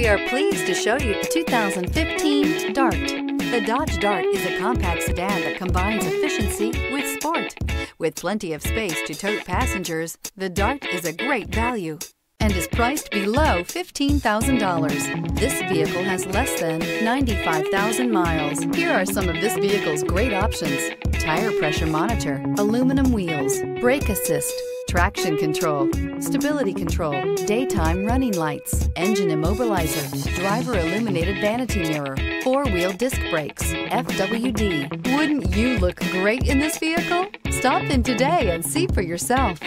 We are pleased to show you the 2015 Dart. The Dodge Dart is a compact sedan that combines efficiency with sport. With plenty of space to tote passengers, the Dart is a great value and is priced below $15,000. This vehicle has less than 95,000 miles. Here are some of this vehicle's great options. Tire pressure monitor, aluminum wheels, brake assist, traction control, stability control, daytime running lights, engine immobilizer, driver illuminated vanity mirror, four-wheel disc brakes, FWD. Wouldn't you look great in this vehicle? Stop in today and see for yourself.